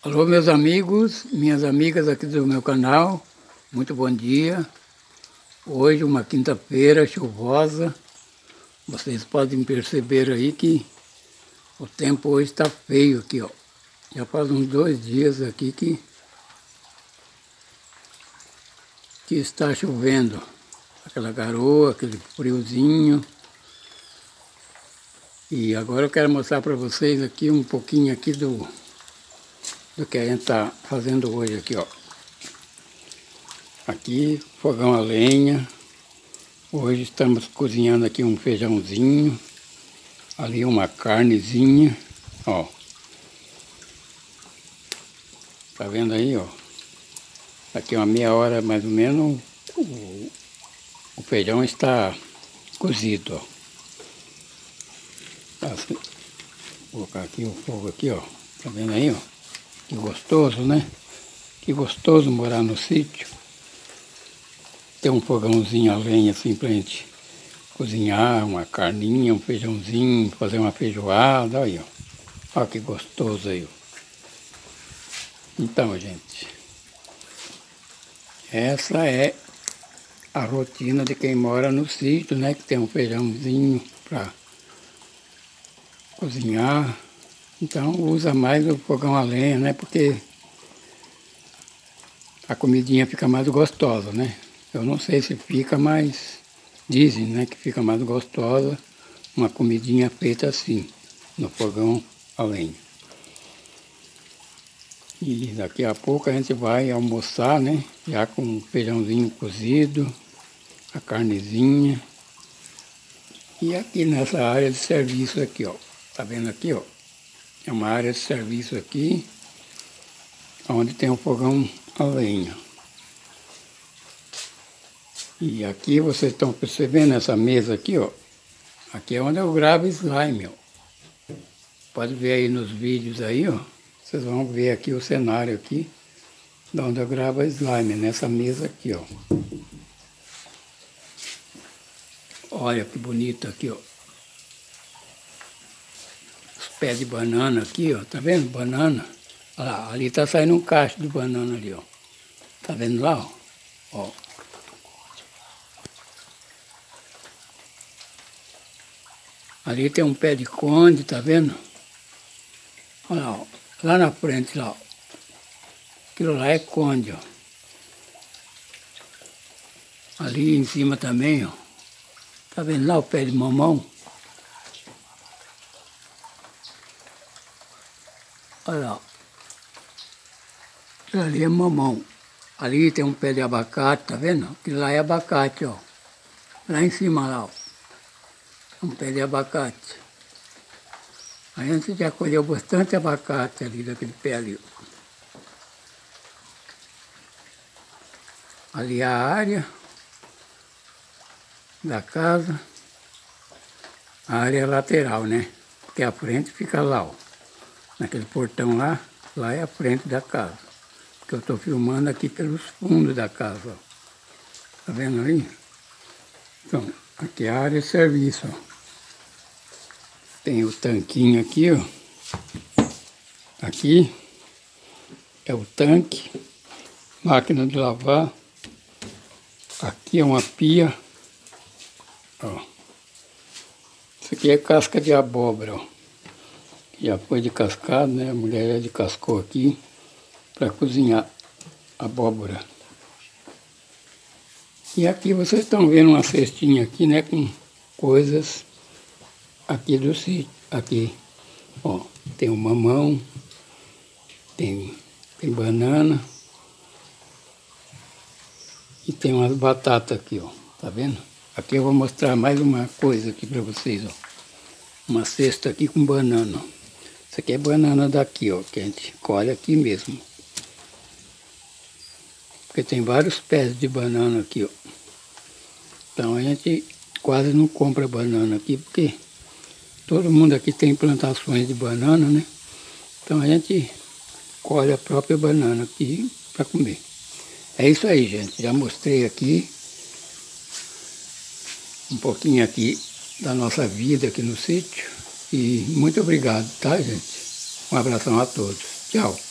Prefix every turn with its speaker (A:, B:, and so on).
A: Alô, meus amigos, minhas amigas aqui do meu canal, muito bom dia. Hoje, uma quinta-feira chuvosa. Vocês podem perceber aí que o tempo hoje está feio aqui, ó. Já faz uns dois dias aqui que, que está chovendo. Aquela garoa, aquele friozinho. E agora eu quero mostrar para vocês aqui um pouquinho aqui do do que a gente está fazendo hoje aqui, ó. Aqui, fogão a lenha. Hoje estamos cozinhando aqui um feijãozinho. Ali uma carnezinha, ó. Tá vendo aí, ó? Aqui uma meia hora mais ou menos o, o feijão está cozido, ó. Assim. Vou colocar aqui o fogo aqui, ó. Tá vendo aí, ó? Que gostoso, né? Que gostoso morar no sítio. Ter um fogãozinho a lenha assim pra gente cozinhar, uma carninha, um feijãozinho, fazer uma feijoada, aí, ó. Olha que gostoso aí. Então, gente, essa é a rotina de quem mora no sítio, né? Que tem um feijãozinho para cozinhar, então usa mais o fogão a lenha, né? Porque a comidinha fica mais gostosa, né? Eu não sei se fica, mas dizem, né, que fica mais gostosa uma comidinha feita assim, no fogão a lenha. E daqui a pouco a gente vai almoçar, né? Já com feijãozinho cozido, a carnezinha. E aqui nessa área de serviço aqui, ó. Tá vendo aqui, ó? É uma área de serviço aqui, onde tem um fogão a lenha. E aqui vocês estão percebendo essa mesa aqui, ó. Aqui é onde eu gravo slime, ó. Pode ver aí nos vídeos aí, ó. Vocês vão ver aqui o cenário aqui, de onde eu gravo slime, nessa mesa aqui, ó. Olha que bonito aqui, ó pé de banana aqui, ó. Tá vendo? Banana. Olha lá, ali tá saindo um cacho de banana ali, ó. Tá vendo lá, ó? ó. Ali tem um pé de conde, tá vendo? Olha lá, ó. Lá na frente, lá, ó. Aquilo lá é conde, ó. Ali em cima também, ó. Tá vendo lá o pé de mamão? Olha lá. Ali é mamão. Ali tem um pé de abacate, tá vendo? Aquilo lá é abacate, ó. Lá em cima, lá, ó. Um pé de abacate. A gente já colheu bastante abacate ali, daquele pé ali. Ali é a área da casa. A área lateral, né? Porque a frente fica lá, ó naquele portão lá, lá é a frente da casa. Que eu estou filmando aqui pelos fundos da casa. Tá vendo ali? Então, aqui é a área de serviço. Ó. Tem o tanquinho aqui, ó. Aqui é o tanque, máquina de lavar. Aqui é uma pia. Ó. Isso aqui é casca de abóbora, ó já foi de cascado, né? A mulher já descascou aqui para cozinhar abóbora. E aqui vocês estão vendo uma cestinha aqui, né? Com coisas aqui do sítio. Aqui, ó, tem o mamão, tem, tem banana e tem umas batatas aqui, ó. Tá vendo? Aqui eu vou mostrar mais uma coisa aqui para vocês, ó. Uma cesta aqui com banana, ó. Isso aqui é banana daqui, ó, que a gente colhe aqui mesmo. Porque tem vários pés de banana aqui, ó. Então a gente quase não compra banana aqui, porque todo mundo aqui tem plantações de banana, né? Então a gente colhe a própria banana aqui para comer. É isso aí, gente. Já mostrei aqui um pouquinho aqui da nossa vida aqui no sítio. E muito obrigado, tá, gente? Um abração a todos. Tchau.